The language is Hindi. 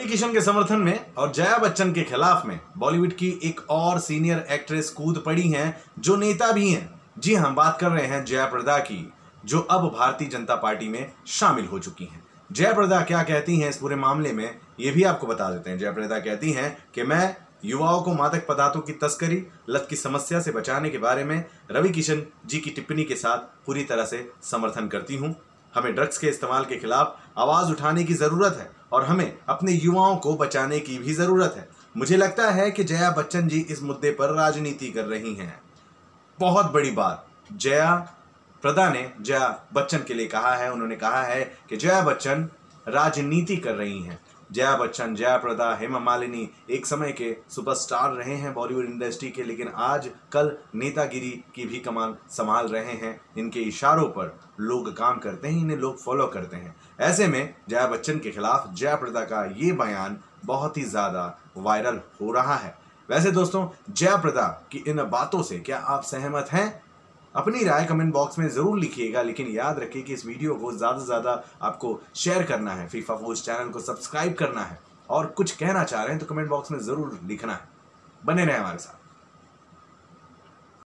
रवि किशन के समर्थन में और जया बच्चन के खिलाफ में बॉलीवुड की एक और सीनियर एक्ट्रेस कूद पड़ी हैं, जो नेता भी हैं। जी हम बात कर रहे हैं जया प्रदा की, जो अब भारतीय जनता पार्टी में शामिल हो चुकी हैं। जया प्रदा क्या कहती हैं इस पूरे मामले में, ये भी आपको बता देते हैं। जया प्रदा कहती हैं कि मैं युवाओं को मादक पदार्थों की तस्करी, लत की समस्या से बचाने के बारे में रवि किशन जी की टिप्पणी के साथ पूरी तरह से समर्थन करती हूँ। हमें ड्रग्स के इस्तेमाल के खिलाफ आवाज़ उठाने की ज़रूरत है और हमें अपने युवाओं को बचाने की भी ज़रूरत है। मुझे लगता है कि जया बच्चन जी इस मुद्दे पर राजनीति कर रही हैं। बहुत बड़ी बात। जया प्रदा ने जया बच्चन के लिए कहा है। उन्होंने कहा है कि जया बच्चन राजनीति कर रही हैं। जया बच्चन, जया प्रदा, हेमा मालिनी, एक समय के सुपरस्टार रहे हैं बॉलीवुड इंडस्ट्री के, लेकिन आज कल नेतागिरी की भी कमान संभाल रहे हैं। इनके इशारों पर लोग काम करते हैं, इन्हें लोग फॉलो करते हैं। ऐसे में जया बच्चन के खिलाफ जया प्रदा का ये बयान बहुत ही ज़्यादा वायरल हो रहा है। वैसे दोस्तों, जया प्रदा की इन बातों से क्या आप सहमत हैं? अपनी राय कमेंट बॉक्स में ज़रूर लिखिएगा, लेकिन याद रखिए कि इस वीडियो को ज़्यादा से ज़्यादा आपको शेयर करना है। फीफा फोर्स चैनल को सब्सक्राइब करना है। और कुछ कहना चाह रहे हैं तो कमेंट बॉक्स में ज़रूर लिखना है। बने रहें हमारे साथ।